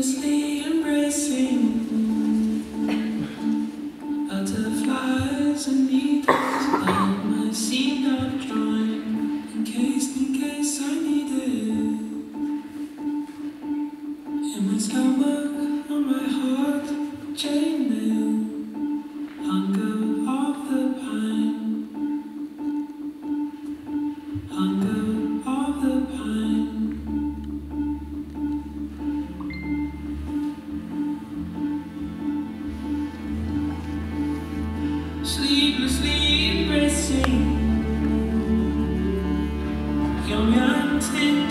Sleeplessly embracing butterflies and needles. Might seem out of joint in case, in case I need it. In my stomach, on my heart, chainmail, sleeplessly embracing young and tender.